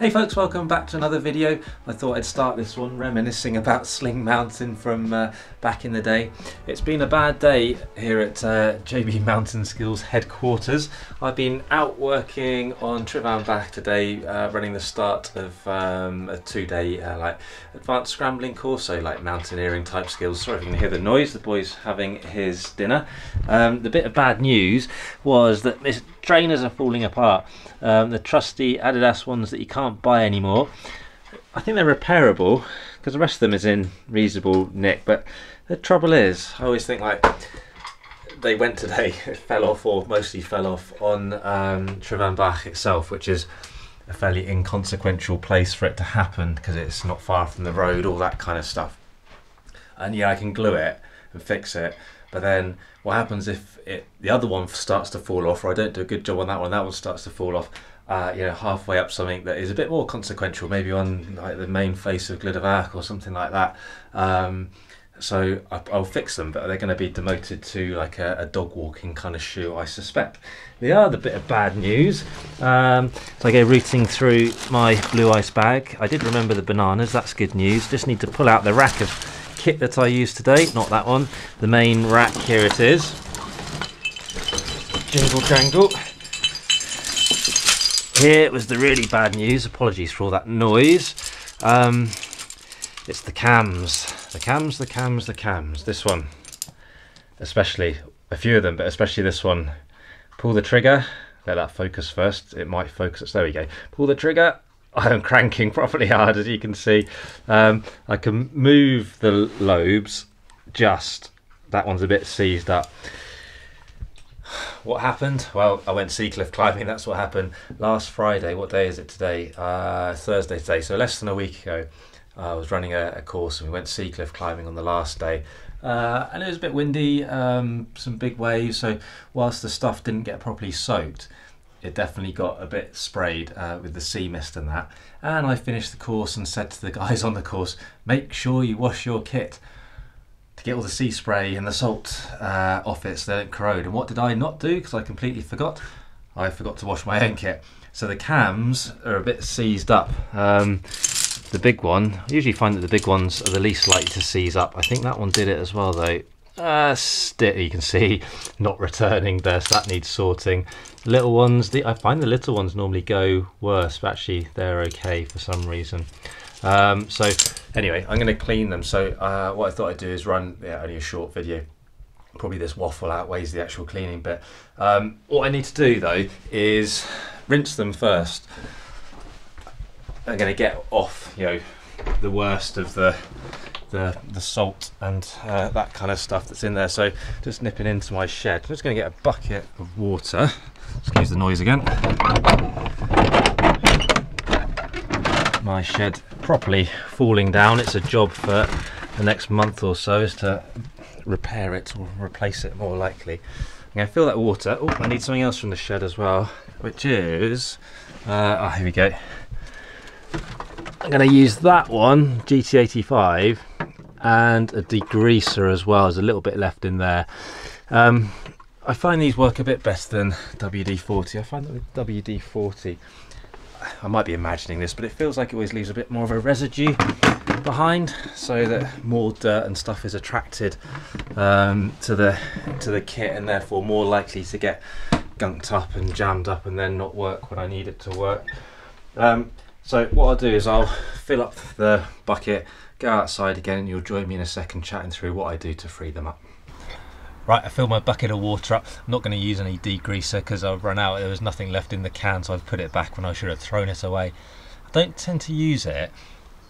Hey folks, welcome back to another video. I thought I'd start this one reminiscing about Sling Mountain from uh, back in the day. It's been a bad day here at uh, JB Mountain Skills headquarters. I've been out working on Tryfan Bach today, uh, running the start of um, a two-day uh, like advanced scrambling course, so like mountaineering type skills. Sorry if you can hear the noise, the boy's having his dinner. Um, the bit of bad news was that this trainers are falling apart. Um, the trusty Adidas ones that you can't buy anymore. I think they're repairable because the rest of them is in reasonable nick. But the trouble is, I always think like they went today, fell off or mostly fell off on um, Tryfan Bach itself, which is a fairly inconsequential place for it to happen because it's not far from the road, all that kind of stuff. And yeah, I can glue it and fix it, but then what happens if it the other one starts to fall off, or I don't do a good job on that one, that one starts to fall off. Uh, you know, halfway up something that is a bit more consequential, maybe on like the main face of Glyderfach or something like that. Um, so I, will fix them, but they're going to be demoted to like a, a, dog walking kind of shoe, I suspect. The other bit of bad news, um, so I go rooting through my blue ice bag. I did remember the bananas, that's good news. Just need to pull out the rack of kit that I use today, not that one, the main rack, here it is. Jingle jangle. Here was the really bad news, apologies for all that noise. Um, it's the cams, the cams, the cams, the cams. This one, especially, a few of them, but especially this one. Pull the trigger, let that focus first, it might focus, there we go. Pull the trigger, I'm cranking properly hard as you can see. Um, I can move the lobes just, that one's a bit seized up. What happened? Well, I went sea cliff climbing, that's what happened. Last Friday, what day is it today? Uh, Thursday today, so less than a week ago. I was running a, a, course and we went sea cliff climbing on the last day. Uh, and it was a bit windy, um, some big waves, so whilst the stuff didn't get properly soaked, it definitely got a bit sprayed uh, with the sea mist and that. And I finished the course and said to the guys on the course, make sure you wash your kit to get all the sea spray and the salt uh, off it so they don't corrode. And what did I not do? Because I completely forgot. I forgot to wash my own kit. So the cams are a bit seized up. Um, the big one, I usually find that the big ones are the least likely to seize up. I think that one did it as well though. Uh, you can see not returning there, so that needs sorting. Little ones, the, I find the little ones normally go worse, but actually they're okay for some reason. Um, so anyway, I'm going to clean them. So uh, what I thought I'd do is run yeah, only a short video. Probably this waffle outweighs the actual cleaning bit. Um, what I need to do though is rinse them first. I'm going to get off, you know, the worst of the the the salt and uh, that kind of stuff that's in there. So just nipping into my shed. I'm just going to get a bucket of water. Excuse the noise again. My shed properly falling down. It's a job for the next month or so is to repair it or replace it more likely. I'm going to fill that water. Oh, I need something else from the shed as well, which is, uh, oh, here we go. I'm going to use that one, GT85, and a degreaser as well. There's a little bit left in there. Um, I find these work a bit better than WD-40. I find that with WD-40, I might be imagining this, but it feels like it always leaves a bit more of a residue behind, so that more dirt and stuff is attracted um, to the to the kit, and therefore more likely to get gunked up and jammed up, and then not work when I need it to work. Um, so what I'll do is I'll fill up the bucket, go outside again and you'll join me in a second chatting through what I do to free them up. Right, I filled my bucket of water up. I'm not going to use any degreaser because I've run out. There was nothing left in the can, so I've put it back when I should have thrown it away. I don't tend to use it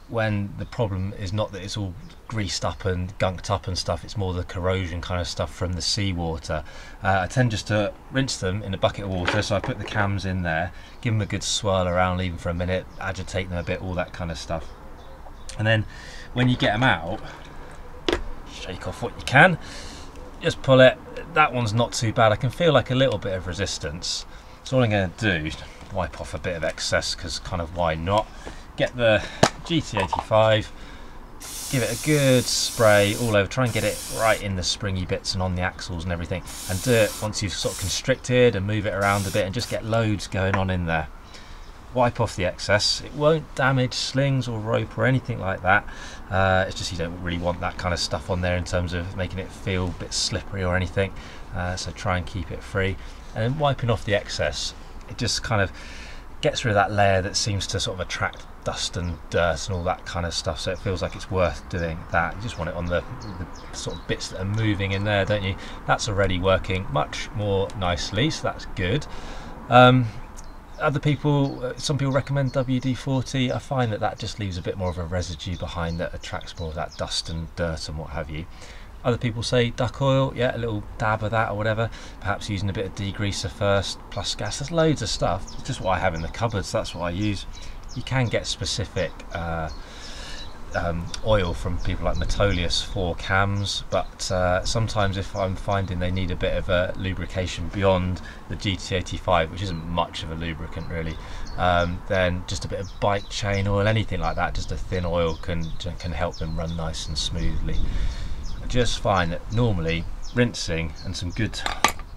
when the problem is not that it's all greased up and gunked up and stuff it's more the corrosion kind of stuff from the seawater uh, I tend just to rinse them in a bucket of water so I put the cams in there give them a good swirl around leave them for a minute agitate them a bit all that kind of stuff and then when you get them out shake off what you can. Just pull it. That one's not too bad. I can feel like a little bit of resistance. So all I'm going to do is wipe off a bit of excess because kind of why not? Get the GT85 give it a good spray all over try and get it right in the springy bits and on the axles and everything and do it once you've sort of constricted and move it around a bit and just get loads going on in there wipe off the excess. It won't damage slings or rope or anything like that. Uh, it's just you don't really want that kind of stuff on there in terms of making it feel a bit slippery or anything. Uh, so try and keep it free. And then wiping off the excess, it just kind of gets rid of that layer that seems to sort of attract dust and dirt and all that kind of stuff so it feels like it's worth doing that you just want it on the, the, sort of bits that are moving in there don't you that's already working much more nicely so that's good um, other people uh, some people recommend WD-40 I find that that just leaves a bit more of a residue behind that attracts more of that dust and dirt and what have you other people say duck oil, yeah, a little dab of that or whatever. Perhaps using a bit of degreaser first, plus gas. There's loads of stuff. It's just what I have in the cupboards. That's what I use. You can get specific uh, um, oil from people like Metolius for cams, but uh, sometimes if I'm finding they need a bit of a lubrication beyond the GT85, which isn't much of a lubricant really, um, then just a bit of bike chain oil, anything like that, just a thin oil can can help them run nice and smoothly just find that normally rinsing and some good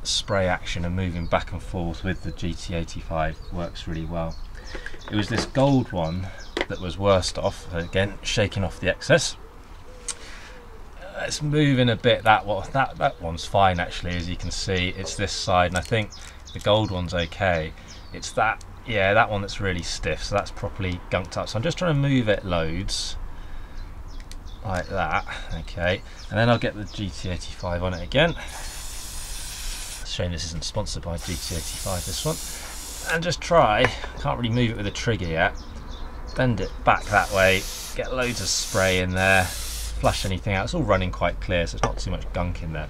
spray action and moving back and forth with the GT85 works really well. It was this gold one that was worst off, again shaking off the excess. It's moving a bit, that one, that, that one's fine actually as you can see, it's this side and I think the gold one's okay. It's that, yeah that one that's really stiff so that's properly gunked up. So I'm just trying to move it loads like that okay and then I'll get the GT85 on it again shame this isn't sponsored by GT85 this one and just try can't really move it with a trigger yet bend it back that way get loads of spray in there flush anything out it's all running quite clear so it's not too much gunk in there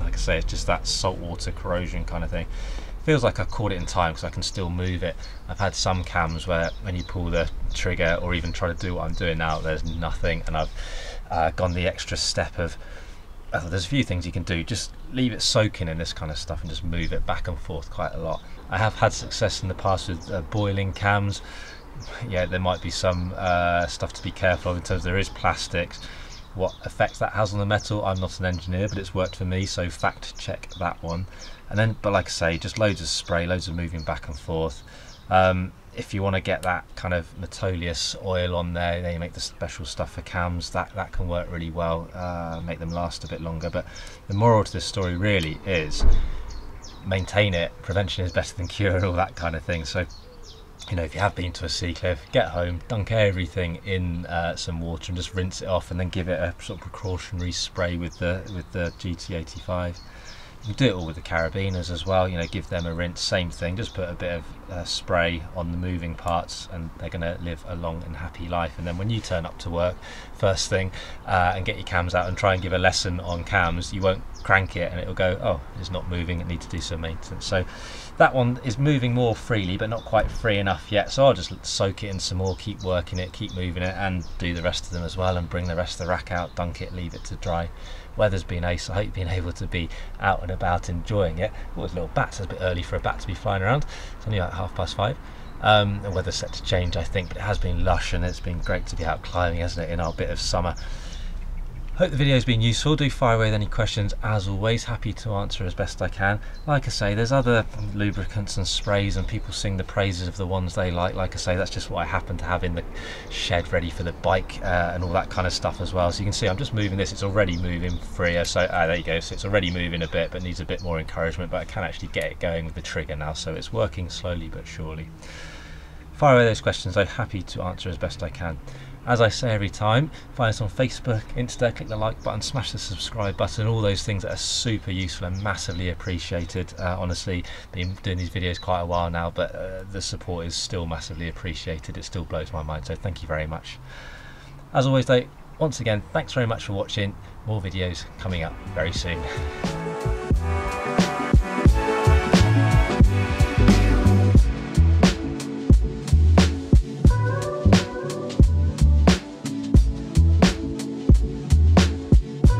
like I say it's just that saltwater corrosion kind of thing feels like I caught it in time because I can still move it. I've had some cams where when you pull the trigger or even try to do what I'm doing now, there's nothing, and I've uh, gone the extra step of. Uh, there's a few things you can do. Just leave it soaking in this kind of stuff and just move it back and forth quite a lot. I have had success in the past with uh, boiling cams. Yeah, there might be some uh, stuff to be careful of in terms of there is plastics what effect that has on the metal. I'm not an engineer, but it's worked for me, so fact check that one. And then, but like I say, just loads of spray, loads of moving back and forth. Um, if you want to get that kind of Metolius oil on there, they make the special stuff for cams. That that can work really well, uh, make them last a bit longer. But the moral to this story really is maintain it. Prevention is better than cure, and all that kind of thing. So you know, if you have been to a sea cliff, get home, dunk everything in uh, some water and just rinse it off, and then give it a sort of precautionary spray with the with the GT85. You can do it all with the carabiners as well. You know, give them a rinse, same thing. Just put a bit of uh, spray on the moving parts, and they're going to live a long and happy life. And then when you turn up to work, first thing, uh, and get your cams out and try and give a lesson on cams, you won't crank it, and it'll go, oh, it's not moving. It needs to do some maintenance. So that one is moving more freely, but not quite free enough yet. So I'll just soak it in some more, keep working it, keep moving it, and do the rest of them as well, and bring the rest of the rack out, dunk it, leave it to dry weather's been ace. I hope been able to be out and about enjoying it. There's little bats. It's a bit early for a bat to be flying around. It's only like half past five. Um, the weather's set to change, I think, but it has been lush and it's been great to be out climbing, hasn't it, in our bit of summer. Hope the video has been useful. Do fire away with any questions. As always, happy to answer as best I can. Like I say, there's other lubricants and sprays and people sing the praises of the ones they like. Like I say, that's just what I happen to have in the shed ready for the bike uh, and all that kind of stuff as well. So you can see I'm just moving this. It's already moving freer. So ah, there you go. So it's already moving a bit, but needs a bit more encouragement. But I can actually get it going with the trigger now. So it's working slowly but surely. Fire away those questions. I'm happy to answer as best I can. As I say every time, find us on Facebook, Insta, click the like button, smash the subscribe button, all those things that are super useful and massively appreciated. Uh, honestly, been doing these videos quite a while now, but uh, the support is still massively appreciated. It still blows my mind, so thank you very much. As always though, once again, thanks very much for watching. More videos coming up very soon.